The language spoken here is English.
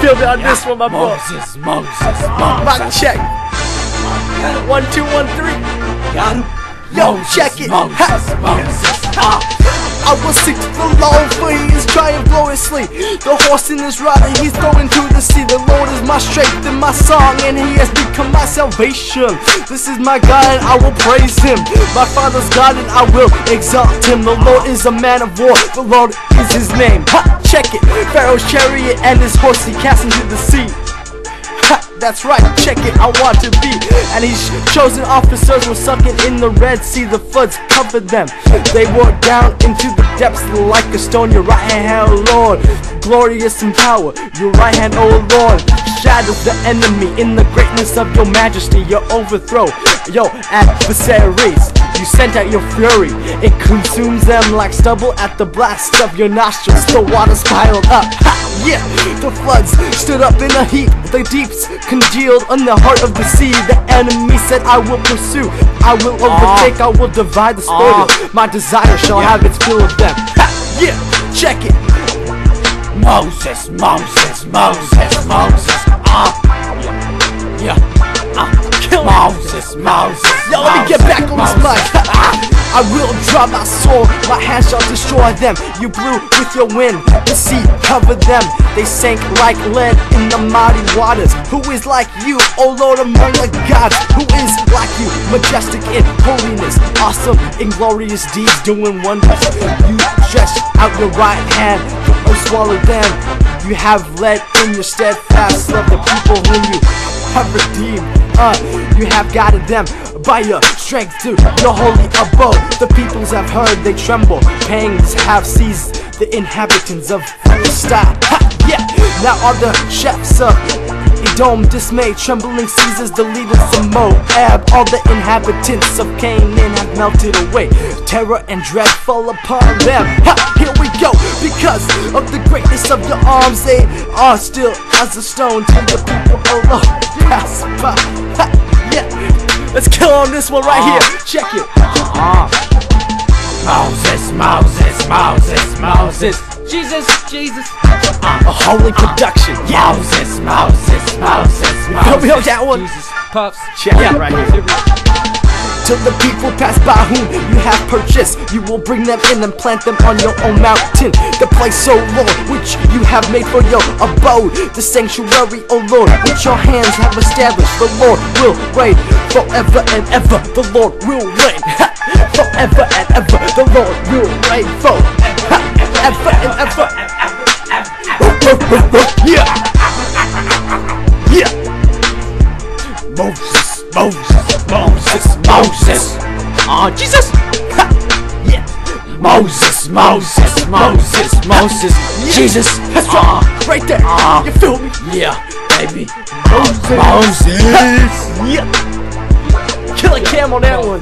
Feel me on this one, my boy. Moses, Moses, Moses. Mic check. One, two, one, three. Yo, check it. Moses, Moses. I will stick to the law, for he is trying gloriously. The horse in his rider, he's going to the sea. The Lord is my strength and my song, and he has become my salvation. This is my God, and I will praise him. My father's God, and I will exalt him. The Lord is a man of war, the Lord is his name. Ha, check it. Pharaoh's chariot and his horse he cast into the sea. Ha, that's right, check it, I want to be. And his chosen officers were sunken in the Red Sea, the floods covered them. They were down into the depths like a stone. Your right hand, oh Lord, glorious in power. Your right hand, oh Lord, shadows the enemy in the greatness of your majesty, your overthrow. Yo, adversaries. You sent out your fury, it consumes them like stubble at the blast of your nostrils. The waters piled up, ha, yeah. The floods stood up in a heap, the deeps congealed on the heart of the sea. The enemy said, I will pursue, I will overtake, I will divide the spoil. My desire shall have its fill of them. Ha, yeah, check it. Moses, Moses, Moses, Moses. Ah. Yeah. Yeah. Ah. Kill. Moses, Moses. Yo, let me get back on this mic. I will draw my sword, my hands shall destroy them. You blew with your wind, the sea covered them. They sank like lead in the mighty waters. Who is like you, O Lord among the gods? Who is like you, majestic in holiness, awesome in glorious deeds, doing wonders? You stretch out your right hand, or swallow them. You have led in your steadfast love the people whom you have redeemed. Uh, you have guided them by your strength to your holy abode. The peoples have heard, they tremble. Pangs have seized the inhabitants of Philistine. Ha, yeah, now are the chefs of Edom dismayed, trembling seizes the leaders of Moab. All the inhabitants of Canaan have melted away. Terror and dread fall upon them. Ha, here we go, because of the greatness of your arms, they are still as a stone to the people. Lord, pass by. Ha, let's kill on this one right here. Ah. Check it. Ah. Moses, Moses, Moses, Moses. Jesus, Jesus. Ah. A holy production. Yeah, Moses, Moses, Moses, Help me Moses. out that one. Jesus, puffs. Check it right here. Till the people pass by whom you have purchased, you will bring them in and plant them on your own mountain. The place, O Lord, which you have made for your abode. The sanctuary, O Lord, which your hands have established. The Lord will reign forever and ever. The Lord will reign ha, forever and ever. The Lord will reign forever and ever. Yeah. Yeah. Moses, Moses, Moses. Oh, Jesus. Ha. Yeah. Moses, Moses, Moses, Moses. Jesus. That's Ah, right. Right there. Ah. You feel me? yeah, baby. Moses. Moses. Yeah. Kill a cam on that one.